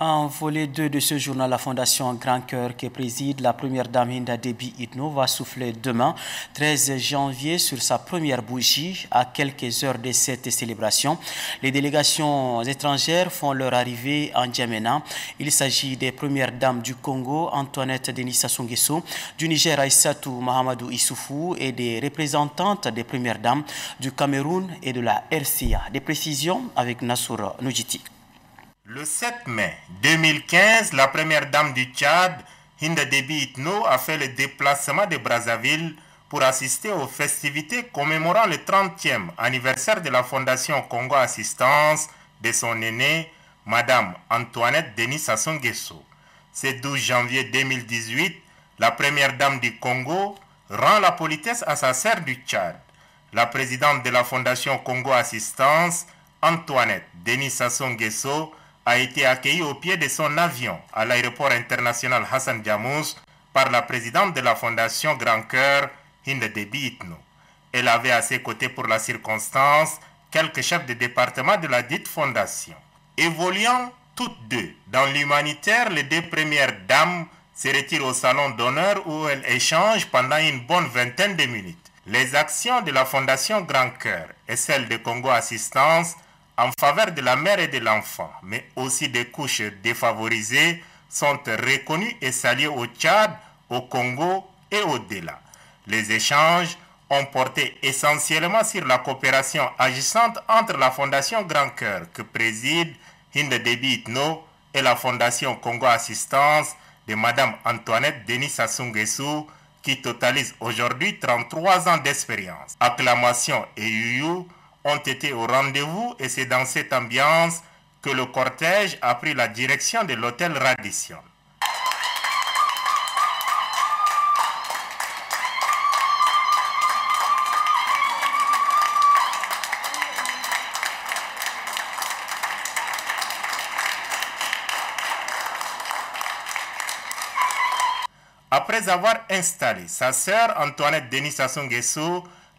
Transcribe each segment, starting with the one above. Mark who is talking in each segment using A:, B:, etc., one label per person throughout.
A: En volet 2 de ce journal, la Fondation Grand Cœur qui préside la première dame Hinda Debi Itno va souffler demain, 13 janvier, sur sa première bougie à quelques heures de cette célébration. Les délégations étrangères font leur arrivée en Djamena. Il s'agit des premières dames du Congo, Antoinette Denissa Songesso, du Niger Aïssatou Mahamadou Issoufou et des représentantes des premières dames du Cameroun et de la RCA. Des précisions avec Nassour Nujiti.
B: Le 7 mai 2015, la première dame du Tchad, Hinda Debi Itno, a fait le déplacement de Brazzaville pour assister aux festivités commémorant le 30e anniversaire de la Fondation Congo Assistance de son aînée, Madame Antoinette Denis Sassou Nguesso. Ce 12 janvier 2018, la première dame du Congo rend la politesse à sa sœur du Tchad. La présidente de la Fondation Congo Assistance, Antoinette Denis Sassou Nguesso, a été accueilli au pied de son avion à l'aéroport international Hassan Diamous par la présidente de la fondation Grand Cœur, Hinde Debi Itno. Elle avait à ses côtés pour la circonstance quelques chefs de département de la dite fondation. Évoluant toutes deux dans l'humanitaire, les deux premières dames se retirent au salon d'honneur où elles échangent pendant une bonne vingtaine de minutes. Les actions de la Fondation Grand Cœur et celles de Congo Assistance en faveur de la mère et de l'enfant, mais aussi des couches défavorisées, sont reconnues et saluées au Tchad, au Congo et au-delà. Les échanges ont porté essentiellement sur la coopération agissante entre la Fondation Grand Cœur que préside Hinde Debi Itno et la Fondation Congo Assistance de Madame Antoinette Denis Sassou qui totalise aujourd'hui 33 ans d'expérience. Acclamation et youyou ont été au rendez-vous et c'est dans cette ambiance que le cortège a pris la direction de l'hôtel Radisson. Après avoir installé sa sœur Antoinette Denis Sassou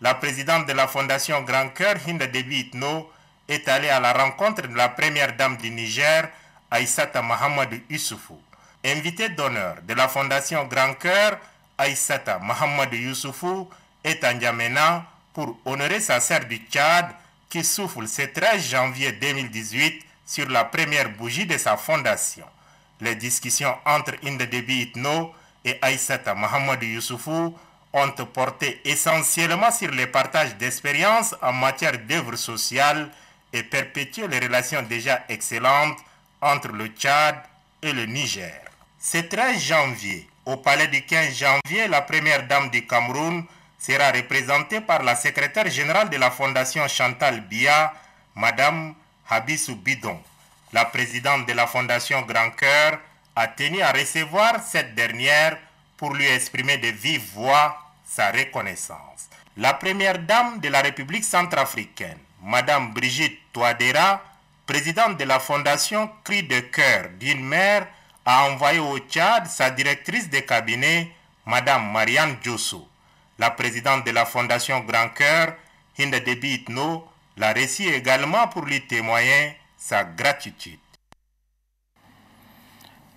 B: la présidente de la Fondation Grand Cœur, Hinda Debi Itno, est allée à la rencontre de la première dame du Niger, Aïssata Mohamed Youssoufou. Invité d'honneur de la Fondation Grand Cœur, Aïssata Mohamed Youssoufou est en Djamena pour honorer sa sœur du Tchad qui souffle ce 13 janvier 2018 sur la première bougie de sa fondation. Les discussions entre Hinda Debi Itno et Aïssata Mohamed Youssoufou ont porté essentiellement sur le partage d'expériences en matière d'œuvres sociales et perpétuer les relations déjà excellentes entre le Tchad et le Niger. Ce 13 janvier, au palais du 15 janvier, la première dame du Cameroun sera représentée par la secrétaire générale de la Fondation Chantal Bia, Madame Habissou Bidon. La présidente de la Fondation Grand Cœur a tenu à recevoir cette dernière pour lui exprimer de vive voix sa reconnaissance. La première dame de la République centrafricaine, Madame Brigitte Touadéra, présidente de la fondation Cri de cœur d'une mère, a envoyé au Tchad sa directrice de cabinet, Madame Marianne Djossou. La présidente de la fondation Grand Cœur, Hinda Debi Itno, l'a reçue également pour lui témoigner sa gratitude.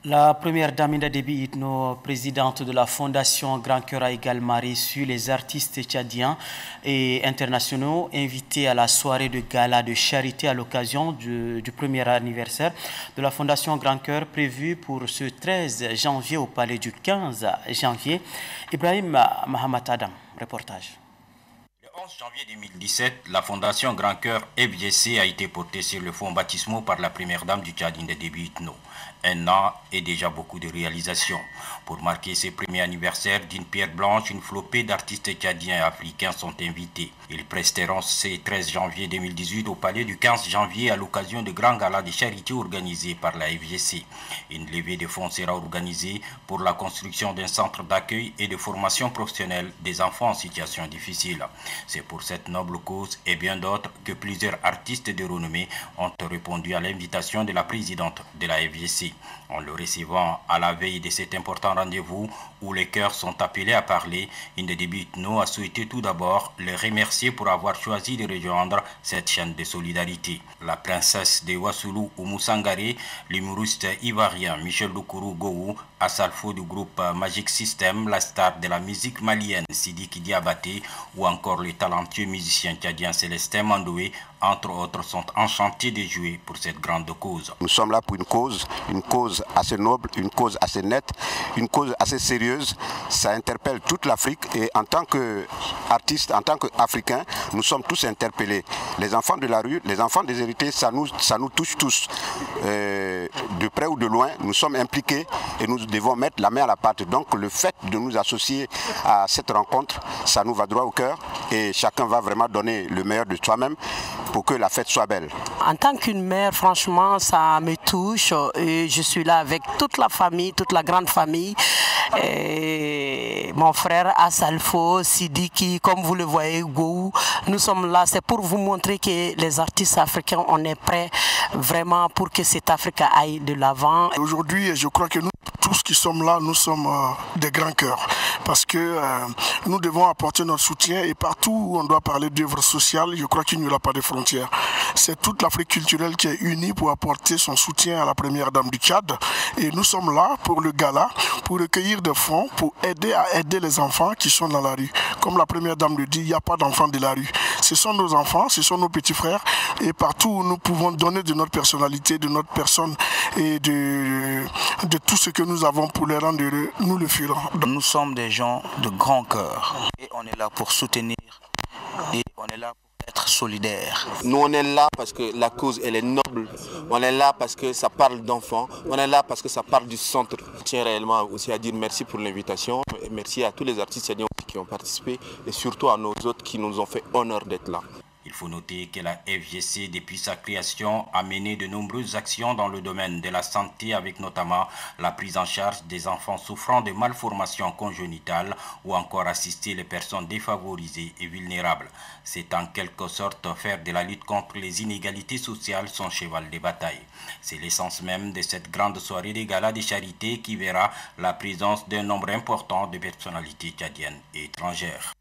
A: La première dame Debi Itno, présidente de la Fondation Grand Cœur, a également reçu les artistes tchadiens et internationaux invités à la soirée de gala de charité à l'occasion du, premier anniversaire de la Fondation Grand Cœur prévue pour ce 13 janvier au palais du 15 janvier. Ibrahim Mahamat Adam, reportage.
C: Le 11 janvier 2017, la Fondation Grand Cœur FGC a été portée sur le fonds baptismaux par la première dame du Tchad Debi Itno un an et déjà beaucoup de réalisations. Pour marquer ce premier anniversaire d'une pierre blanche, une flopée d'artistes tchadiens et africains sont invités. Ils presteront ce 13 janvier 2018 au palais du 15 janvier à l'occasion de grands galas de charité organisés par la FGC. Une levée de fonds sera organisée pour la construction d'un centre d'accueil et de formation professionnelle des enfants en situation difficile. C'est pour cette noble cause et bien d'autres que plusieurs artistes de renommée ont répondu à l'invitation de la présidente de la FGC. En le recevant à la veille de cet important rendez-vous où les cœurs sont appelés à parler, Indédébi Itno a souhaité tout d'abord les remercier pour avoir choisi de rejoindre cette chaîne de solidarité. La princesse de Wassoulou ou Moussangari, l'humoriste ivoirien Michel Doukourou Gou, Asalfo du groupe Magic System, la star de la musique malienne Sidiki Diabaté ou encore le talentueux musicien tchadien Célestin Mandoué, entre autres, sont enchantés de jouer pour cette grande cause.
D: Nous sommes là pour une cause, une cause assez noble, une cause assez nette, une cause assez sérieuse. Ça interpelle toute l'Afrique et en tant qu'artistes, en tant qu'Africains, nous sommes tous interpellés. Les enfants de la rue, les enfants déshérités, ça nous, ça nous touche tous. Euh, de près ou de loin, nous sommes impliqués et nous devons mettre la main à la pâte. Donc le fait de nous associer à cette rencontre, ça nous va droit au cœur et chacun va vraiment donner le meilleur de soi-même pour que la fête soit belle.
E: En tant qu'une mère, franchement, ça me touche et je suis là avec toute la famille, toute la grande famille. Et mon frère Asalfo, Sidiki, comme vous le voyez, Gou, nous sommes là. C'est pour vous montrer que les artistes africains, on est prêts vraiment pour que cette Afrique aille de l'avant.
F: Aujourd'hui, je crois que nous tous qui sommes là, nous sommes euh, des grands cœurs parce que euh, nous devons apporter notre soutien et partout où on doit parler d'œuvres sociales, je crois qu'il n'y aura pas de frontières. C'est toute l'Afrique culturelle qui est unie pour apporter son soutien à la première dame du Tchad et nous sommes là pour le gala, pour recueillir des fonds, pour aider à aider les enfants qui sont dans la rue. Comme la première dame le dit, il n'y a pas d'enfants de la rue. Ce sont nos enfants, ce sont nos petits frères et partout où nous pouvons donner de notre personnalité, de notre personne et de, de tout ce que nous avons pour les rendre heureux, nous le ferons.
G: Nous sommes des gens de grand cœur et on est là pour soutenir et on est là pour être solidaire.
H: Nous on est là parce que la cause elle est noble, on est là parce que ça parle d'enfants, on est là parce que ça parle du centre. Je tiens réellement aussi à dire merci pour l'invitation et merci à tous les artistes qui ont participé et surtout à nos autres qui nous ont fait honneur d'être là.
C: Il faut noter que la FGC, depuis sa création, a mené de nombreuses actions dans le domaine de la santé avec notamment la prise en charge des enfants souffrant de malformations congénitales ou encore assister les personnes défavorisées et vulnérables. C'est en quelque sorte faire de la lutte contre les inégalités sociales son cheval de bataille. C'est l'essence même de cette grande soirée des galas de charité qui verra la présence d'un nombre important de personnalités tchadiennes et étrangères.